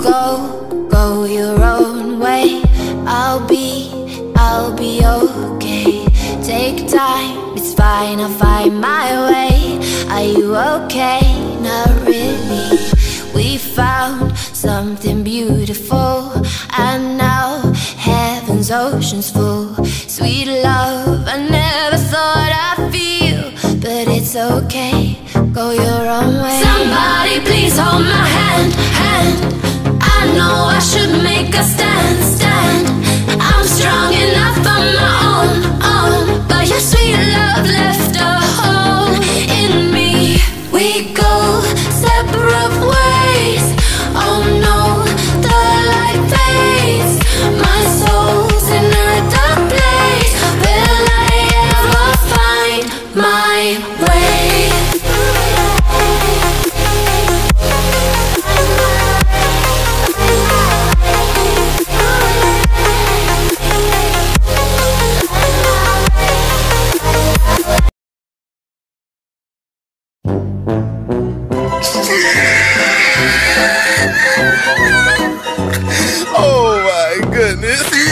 go, go your own way. I'll be, I'll be okay. Take time, it's fine, I'll find my way. Are you okay? Not really. We found something beautiful And now heaven's ocean's full. Sweet love, I never thought I'd feel But it's okay, go your own way. Somebody please hold my hand, hand I should make a stand, stand. I'm strong enough on my own, own. But your sweet love left a hole in me. We go separate ways. Oh no, the light fades. My soul's in a dark place. Will I ever find my way? nesse